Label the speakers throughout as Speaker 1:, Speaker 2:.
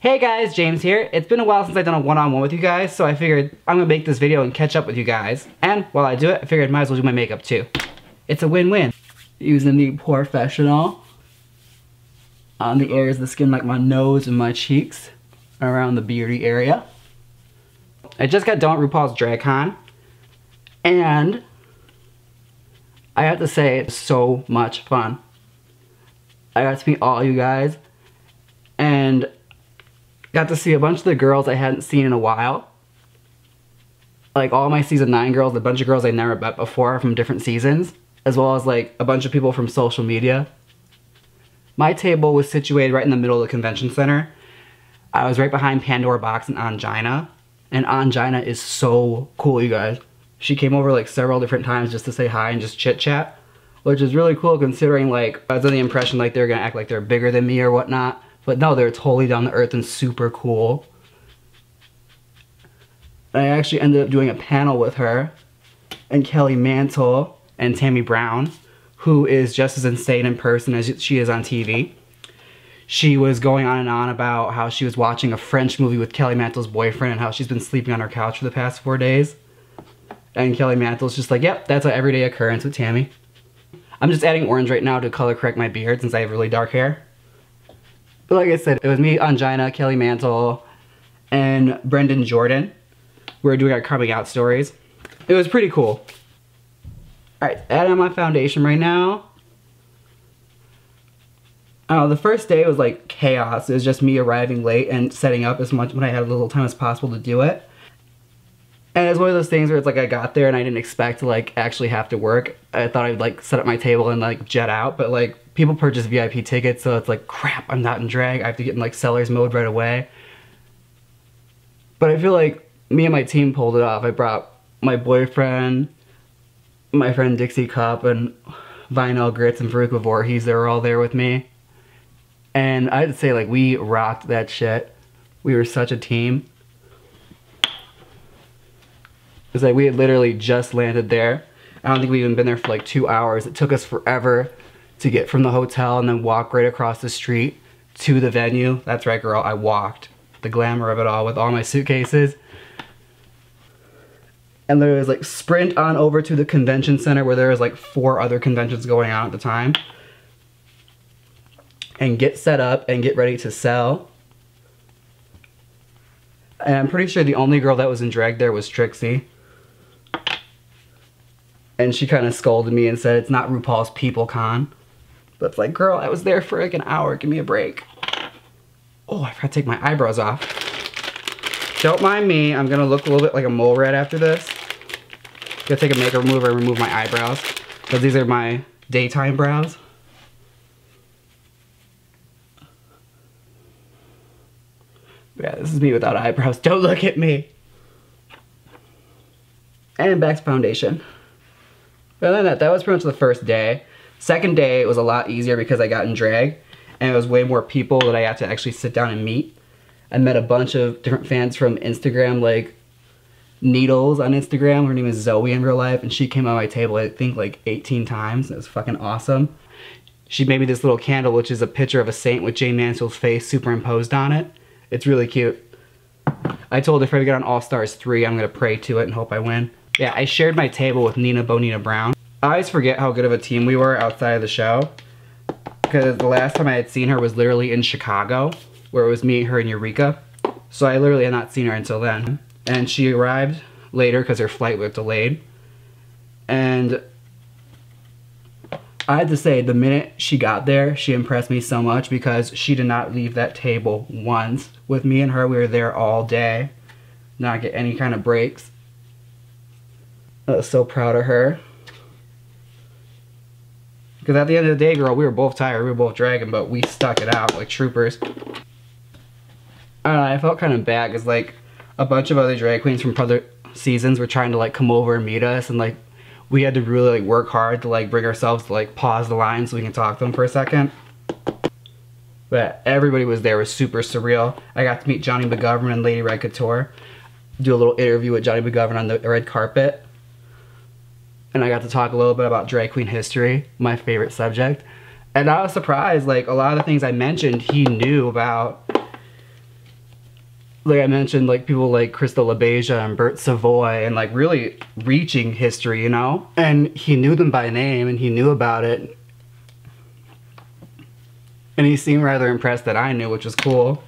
Speaker 1: Hey guys, Jaymes here. It's been a while since I've done a one-on-one -on -one with you guys, so I figured I'm gonna make this video and catch up with you guys. And while I do it, I figured I might as well do my makeup too. It's a win-win. Using the Professional on the areas of the skin like my nose and my cheeks, around the beardy area. I just got done with RuPaul's DragCon, and I have to say it's so much fun. I got to meet all you guys, and got to see a bunch of the girls I hadn't seen in a while. Like all my season 9 girls, a bunch of girls I never met before from different seasons, as well as like a bunch of people from social media. My table was situated right in the middle of the convention center. I was right behind Pandora Boxx and Angina. And Angina is so cool, you guys. She came over like several different times just to say hi and just chit chat, which is really cool considering like I was under the impression like they were gonna act like they're bigger than me or whatnot. But no, they're totally down to earth and super cool. I actually ended up doing a panel with her and Kelly Mantle and Tammy Brown, who is just as insane in person as she is on TV. She was going on and on about how she was watching a French movie with Kelly Mantle's boyfriend and how she's been sleeping on her couch for the past four days. And Kelly Mantle's just like, yep, that's an everyday occurrence with Tammy. I'm just adding orange right now to color correct my beard since I have really dark hair. But like I said, it was me, Angina, Kelly Mantle, and Brendan Jordan. We were doing our coming out stories. It was pretty cool. Alright, adding on my foundation right now. Uh, the first day was like chaos. It was just me arriving late and setting up as much when I had a little time as possible to do it. And it's one of those things where it's like I got there and I didn't expect to like actually have to work. I thought I'd like set up my table and like jet out, but like people purchase VIP tickets, so it's like, crap, I'm not in drag. I have to get in like seller's mode right away. But I feel like me and my team pulled it off. I brought my boyfriend, my friend Dixie Cup, and Vinyl Grits and Veruca Voorhees. They were all there with me. And I'd say like we rocked that shit. We were such a team. It's like we had literally just landed there. I don't think we even been there for like two hours. It took us forever to get from the hotel and then walk right across the street to the venue. That's right, girl. I walked. The glamour of it all with all my suitcases. And there was like sprint on over to the convention center where there was like four other conventions going on at the time. And get set up and get ready to sell. And I'm pretty sure the only girl that was in drag there was Trixie. And she kind of scolded me and said, it's not RuPaul's People Con. But it's like, girl, I was there for like an hour. Give me a break. Oh, I forgot to take my eyebrows off. Don't mind me. I'm going to look a little bit like a mole rat after this. Gonna take a makeup remover and remove my eyebrows. Because these are my daytime brows. Yeah, this is me without eyebrows. Don't look at me. And back to foundation. Other than that, that was pretty much the first day. Second day, it was a lot easier because I got in drag and it was way more people that I had to actually sit down and meet. I met a bunch of different fans from Instagram, like Needles on Instagram. Her name is Zoe in real life, and she came on my table, I think, like 18 times. It was fucking awesome. She made me this little candle, which is a picture of a saint with Jane Mansfield's face superimposed on it. It's really cute. I told her if I get on All Stars 3, I'm gonna pray to it and hope I win. Yeah, I shared my table with Nina Bo'nina Brown. I always forget how good of a team we were outside of the show. Because the last time I had seen her was literally in Chicago, where it was me, and her, and Eureka. So I literally had not seen her until then. And she arrived later because her flight was delayed. And I had to say, the minute she got there, she impressed me so much because she did not leave that table once. With me and her, we were there all day. Not get any kind of breaks. I was so proud of her. Because at the end of the day, girl, we were both tired. We were both dragging, but we stuck it out like troopers. I know, I felt kind of bad because, like, a bunch of other drag queens from other seasons were trying to, like, come over and meet us. And, like, we had to really, like, work hard to, like, bring ourselves to, like, pause the line so we can talk to them for a second. But everybody was there. Was super surreal. I got to meet Johnny McGovern and Lady Red Couture. Do a little interview with Johnny McGovern on the red carpet and I got to talk a little bit about drag queen history, my favorite subject. And I was surprised, like a lot of the things I mentioned, he knew about. like I mentioned, like people like Crystal LaBeija and Bert Savoy and like really reaching history, you know? And he knew them by name and he knew about it. And he seemed rather impressed that I knew, which was cool.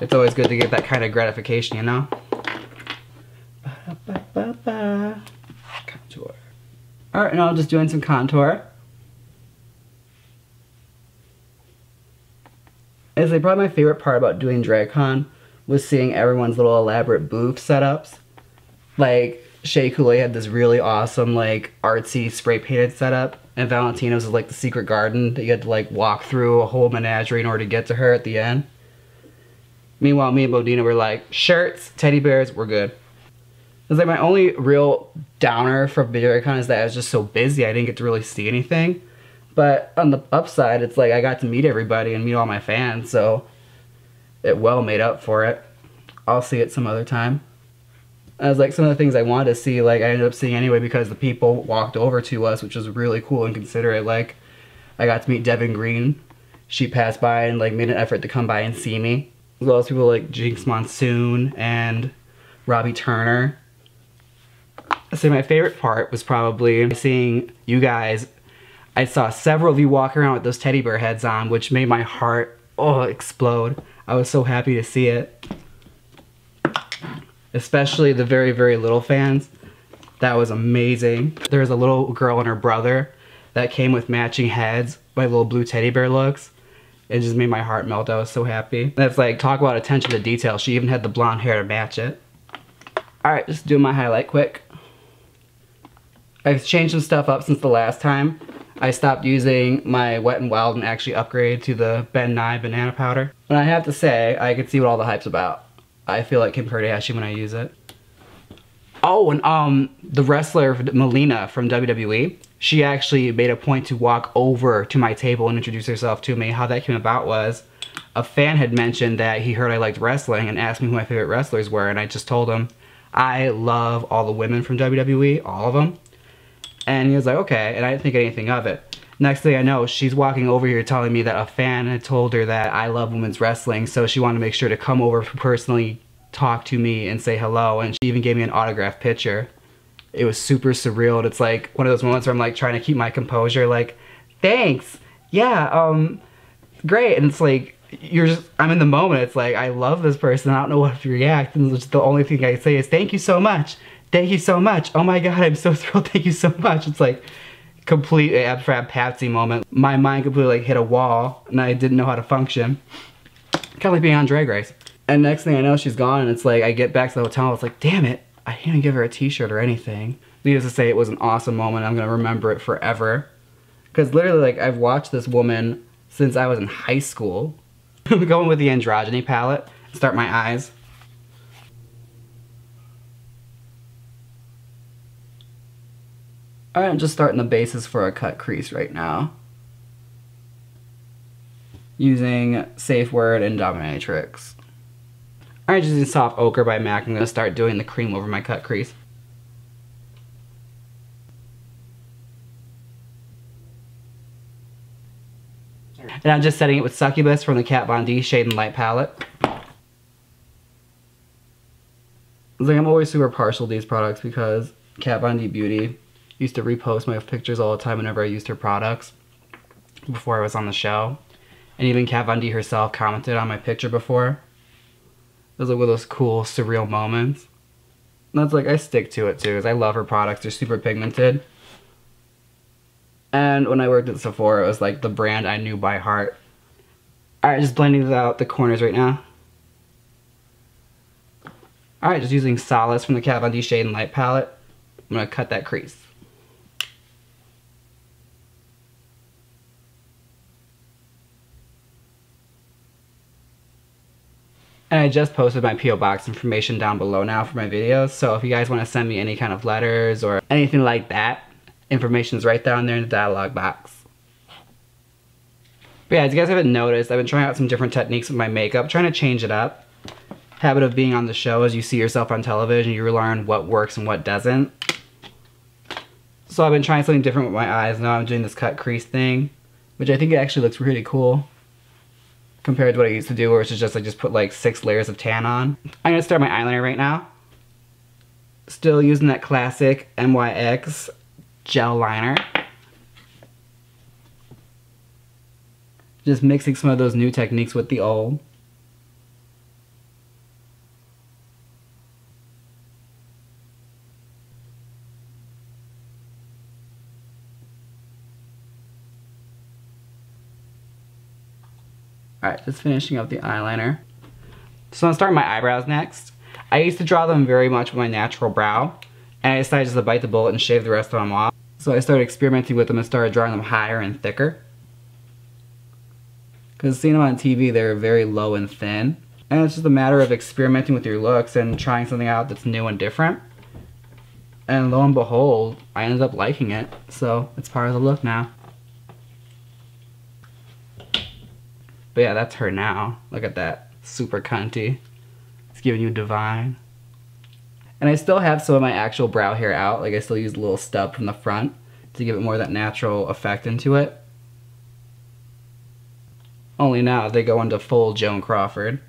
Speaker 1: It's always good to get that kind of gratification, you know? Alright, now I'm just doing some contour. It's like probably my favorite part about doing DragCon was seeing everyone's little elaborate booth setups. Like Shea Coulee had this really awesome like artsy spray painted setup and Valentina's is like the secret garden that you had to like walk through a whole menagerie in order to get to her at the end. Meanwhile, me and Bo'nina were like, shirts, teddy bears, we're good. It's like my only real downer for VidyaCon is that I was just so busy I didn't get to really see anything. But on the upside, it's like I got to meet everybody and meet all my fans, so it well made up for it. I'll see it some other time. As like some of the things I wanted to see, like I ended up seeing anyway because the people walked over to us, which was really cool and considerate. Like I got to meet Devin Green. She passed by and like made an effort to come by and see me. As well as people like Jinkx Monsoon and Robbie Turner. So my favorite part was probably seeing you guys. I saw several of you walk around with those teddy bear heads on, which made my heart oh explode. I was so happy to see it. Especially the very, very little fans. That was amazing. There was a little girl and her brother that came with matching heads, my little blue teddy bear looks. It just made my heart melt. I was so happy. That's like, talk about attention to detail. She even had the blonde hair to match it. Alright, just do my highlight quick. I've changed some stuff up since the last time. I stopped using my Wet n Wild and actually upgraded to the Ben Nye banana powder. And I have to say, I can see what all the hype's about. I feel like Kim Kardashian when I use it. Oh, and um, the wrestler Melina from WWE, she actually made a point to walk over to my table and introduce herself to me. How that came about was a fan had mentioned that he heard I liked wrestling and asked me who my favorite wrestlers were, and I just told him I love all the women from WWE, all of them. And he was like, okay, and I didn't think anything of it. Next thing I know, she's walking over here telling me that a fan had told her that I love women's wrestling, so she wanted to make sure to come over personally talk to me and say hello, and she even gave me an autographed picture. It was super surreal, and it's like one of those moments where I'm like trying to keep my composure, like, thanks, yeah, um, great, and it's like, you're just, I'm in the moment, it's like, I love this person, I don't know what to react, and the only thing I say is, thank you so much, thank you so much. Oh my god, I'm so thrilled. Thank you so much. It's like complete abstract Patsy moment. My mind completely like hit a wall and I didn't know how to function. Kind of like being on Drag Race. And next thing I know, she's gone and it's like I get back to the hotel. It's like, damn it, I didn't give her a t-shirt or anything. Needless to say, it was an awesome moment. I'm gonna remember it forever. Because literally, like, I've watched this woman since I was in high school. I'm going with the androgyny palette, start my eyes. Alright, I'm just starting the basis for a cut crease right now. Using Safe Word and Dominatrix. Alright, just using Soft Ochre by MAC, I'm going to start doing the cream over my cut crease. And I'm just setting it with Succubus from the Kat Von D Shade and Light palette. Like I'm always super partial to these products because Kat Von D Beauty used to repost my pictures all the time whenever I used her products before I was on the show. And even Kat Von D herself commented on my picture before. It was like one of those cool, surreal moments. And that's like, I stick to it too, because I love her products. They're super pigmented. And when I worked at Sephora, it was like the brand I knew by heart. Alright, just blending out the corners right now. Alright, just using Solace from the Kat Von D Shade and Light palette. I'm to cut that crease. And I just posted my P.O. Box information down below now for my videos. So if you guys want to send me any kind of letters or anything like that, information is right down there in the dialog box. But yeah, as you guys haven't noticed, I've been trying out some different techniques with my makeup, trying to change it up. Habit of being on the show as you see yourself on television, you learn what works and what doesn't. So I've been trying something different with my eyes. Now I'm doing this cut crease thing, which I think it actually looks really cool. compared to what I used to do where it's just like just put like six layers of tan on. I'm gonna start my eyeliner right now. Still using that classic NYX gel liner. Just mixing some of those new techniques with the old. Alright, just finishing up the eyeliner. So I'm starting my eyebrows next. I used to draw them very much with my natural brow, and I decided just to bite the bullet and shave the rest of them off. So I started experimenting with them and started drawing them higher and thicker. Because seeing them on TV, they're very low and thin. And it's just a matter of experimenting with your looks and trying something out that's new and different. And lo and behold, I ended up liking it. So it's part of the look now. But yeah, that's her now. Look at that. Super cunty. It's giving you divine. And I still have some of my actual brow hair out. Like I still use a little stub from the front to give it more of that natural effect into it. Only now they go into full Joan Crawford.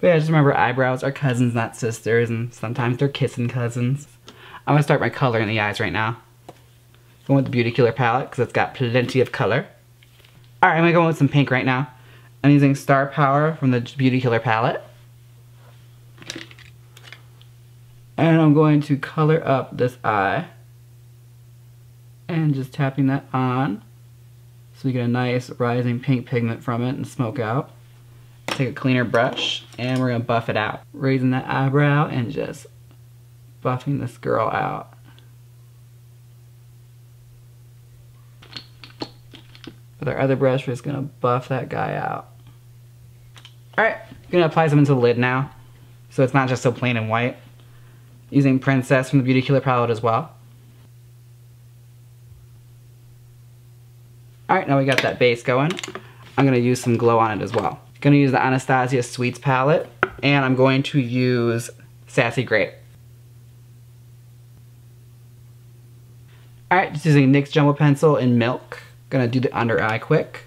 Speaker 1: But yeah, just remember eyebrows are cousins, not sisters, and sometimes they're kissing cousins. I'm gonna start my color in the eyes right now. Going with the Beauty Killer palette because it's got plenty of color. Alright, I'm to go in with some pink right now. I'm using Star Power from the Beauty Killer palette. And I'm going to color up this eye. And just tapping that on. So we get a nice rising pink pigment from it and smoke out. Take a cleaner brush and we're to buff it out. Raising that eyebrow and just buffing this girl out. With our other brush, we're just gonna buff that guy out. Alright, I'm gonna apply some into the lid now. So it's not just so plain and white. Using Princess from the Beauty Killer palette as well. Alright, now we got that base going. I'm gonna use some glow on it as well. Gonna use the Anastasia Sweets palette, and I'm going to use Sassy Grape. Alright, just using NYX Jumbo Pencil in Milk. Gonna do the under eye quick.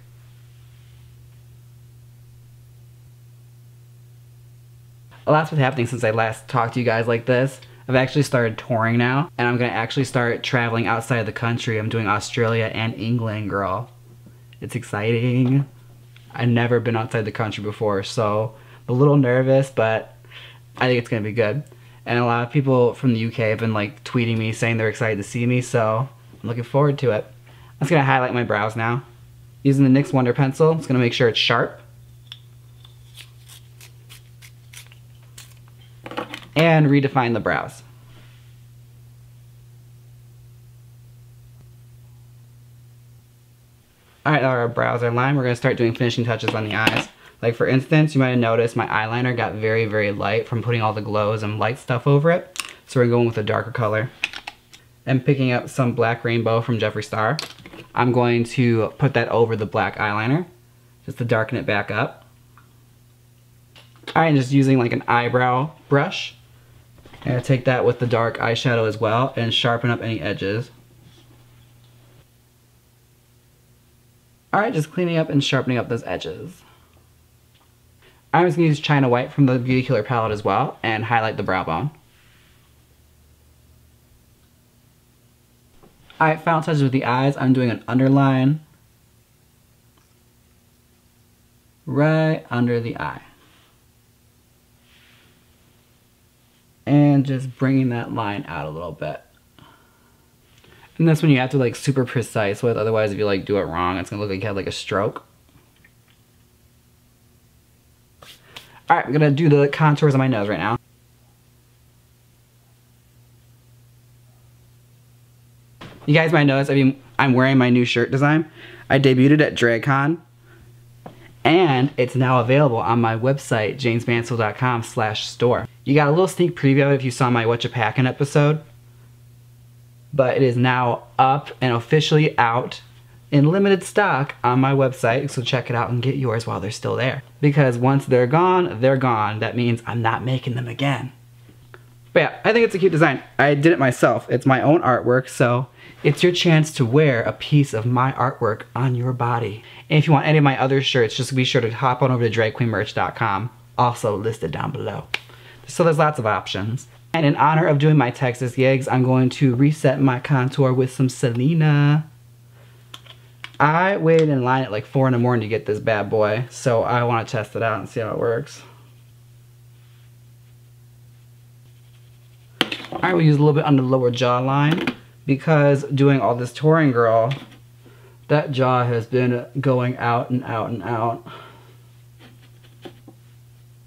Speaker 1: A lot's been happening since I last talked to you guys like this. I've actually started touring now, and I'm gonna actually start traveling outside of the country. I'm doing Australia and England, girl. It's exciting. I've never been outside the country before, so I'm a little nervous, but I think it's gonna be good. And a lot of people from the UK have been like tweeting me saying they're excited to see me, so I'm looking forward to it. I'm just gonna highlight my brows now. Using the NYX Wonder Pencil, it's gonna make sure it's sharp. And redefine the brows. Alright, our brows are lined. We're gonna start doing finishing touches on the eyes. Like for instance, you might have noticed my eyeliner got very, very light from putting all the glows and light stuff over it. So we're going with a darker color. And picking up some black rainbow from Jeffree Star. I'm going to put that over the black eyeliner just to darken it back up. Alright, just using like an eyebrow brush. And I take that with the dark eyeshadow as well and sharpen up any edges. Alright, just cleaning up and sharpening up those edges. I'm just to use China White from the Beauty Killer palette as well and highlight the brow bone. Alright, final touches with the eyes. I'm doing an underline right under the eye. And just bringing that line out a little bit. And that's when you have to like super precise with, otherwise if you like do it wrong, it's gonna look like you had like a stroke. Alright, I'm gonna do the contours of my nose right now. You guys might notice I mean, I'm wearing my new shirt design. I debuted it at DragCon. And it's now available on my website, jaymesmansfield.com slash store. You got a little sneak preview of it if you saw my What You Packin' episode. But it is now up and officially out in limited stock on my website, so check it out and get yours while they're still there. Because once they're gone, they're gone. That means I'm not making them again. But yeah, I think it's a cute design. I did it myself. It's my own artwork, so it's your chance to wear a piece of my artwork on your body. And if you want any of my other shirts, just be sure to hop on over to dragqueenmerch.com, also listed down below. So there's lots of options. And in honor of doing my Texas gigs, I'm going to reset my contour with some Selena. I waited in line at like 4 in the morning to get this bad boy, so I want to test it out and see how it works. I will use a little bit on the lower jawline because doing all this touring, girl, that jaw has been going out and out and out.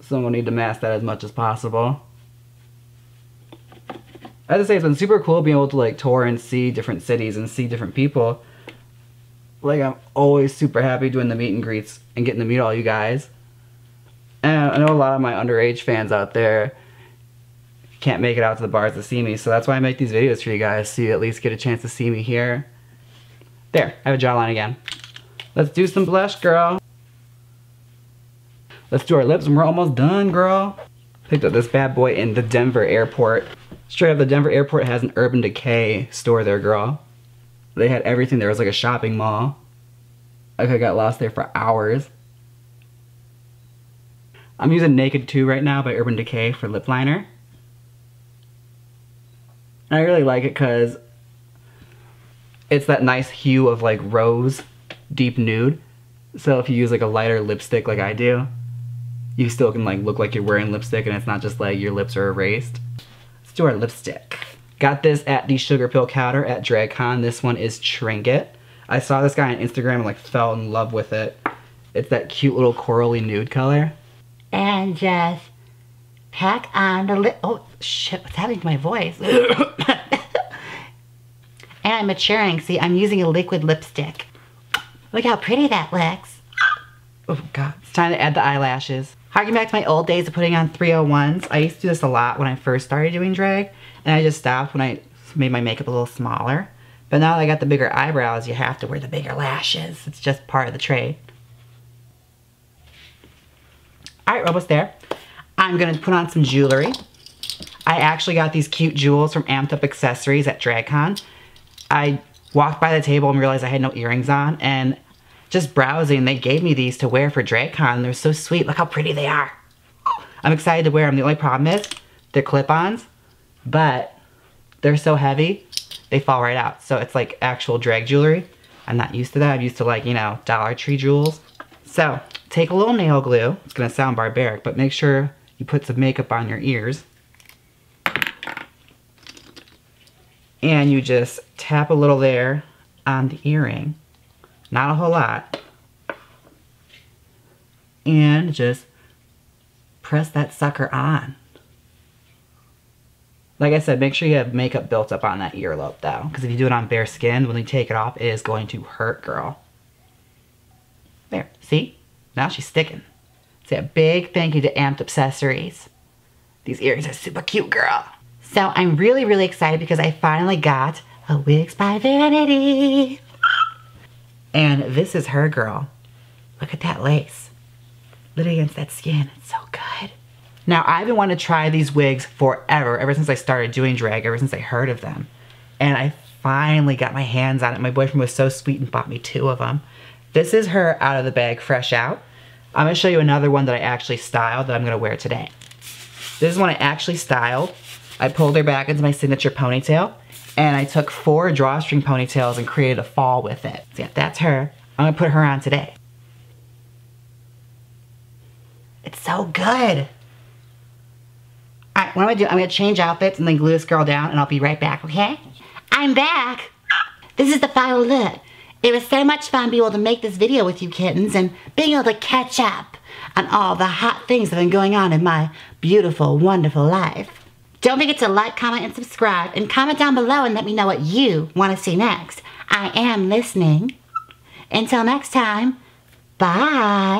Speaker 1: So I'm gonna need to mask that as much as possible. As I say, it's been super cool being able to like tour and see different cities and see different people. Like, I'm always super happy doing the meet and greets and getting to meet all you guys. And I know a lot of my underage fans out there can't make it out to the bars to see me, so that's why I make these videos for you guys, so you at least get a chance to see me here. There, I have a jawline again. Let's do some blush, girl. Let's do our lips and we're almost done, girl. Picked up this bad boy in the Denver airport. Straight up, the Denver airport has an Urban Decay store there, girl. They had everything. There It was like a shopping mall. I could got lost there for hours. I'm using Naked 2 right now by Urban Decay for lip liner. I really like it because it's that nice hue of like rose, deep nude. So if you use like a lighter lipstick like I do, you still can like look like you're wearing lipstick and it's not just like your lips are erased. Let's do our lipstick. Got this at the Sugarpill counter at DragCon. This one is Trinket. I saw this guy on Instagram and like fell in love with it. It's that cute little corally nude color.
Speaker 2: And just pack on the lip. Oh, shit, what's happening to my voice? and I'm maturing. See, I'm using a liquid lipstick. Look how pretty that looks.
Speaker 1: Oh, God. It's time to add the eyelashes. Harking back to my old days of putting on 301s, I used to do this a lot when I first started doing drag, and I just stopped when I made my makeup a little smaller. But now that I got the bigger eyebrows, you have to wear the bigger lashes. It's just part of the trade. Alright, almost there. I'm gonna put on some jewelry. I actually got these cute jewels from Amped Up Accessories at DragCon. I walked by the table and realized I had no earrings on and just browsing, they gave me these to wear for DragCon. They're so sweet. Look how pretty they are. I'm excited to wear them. The only problem is they're clip-ons, but they're so heavy, they fall right out. So it's like actual drag jewelry. I'm not used to that. I'm used to like, you know, Dollar Tree jewels. So take a little nail glue. It's gonna sound barbaric, but make sure you put some makeup on your ears. And you just tap a little there on the earring. Not a whole lot. And just press that sucker on. Like I said, make sure you have makeup built up on that earlobe though. Because if you do it on bare skin, when you take it off, it is going to hurt, girl. There, see? Now she's sticking. Say a big thank you to Amped Accessories. These earrings are super cute, girl. So I'm really, really excited because I finally got a Wigs by Vanity. And this is her, girl. Look at that lace. Lit against that skin. It's so good. Now, I've been wanting to try these wigs forever, ever since I started doing drag, ever since I heard of them. And I finally got my hands on it. My boyfriend was so sweet and bought me two of them. This is her out of the bag, fresh out. I'm gonna show you another one that I actually styled that I'm gonna wear today. This is one I actually styled. I pulled her back into my signature ponytail and I took four drawstring ponytails and created a fall with it. So yeah, that's her. I'm gonna put her on today. It's so good. All right, what I'm gonna do, I'm gonna change outfits and then glue this girl down and I'll be right back, okay?
Speaker 2: I'm back. This is the final look. It was so much fun being able to make this video with you kittens and being able to catch up on all the hot things that have been going on in my beautiful, wonderful life. Don't forget to like, comment, and subscribe, and comment down below and let me know what you want to see next. I am listening. Until next time, bye.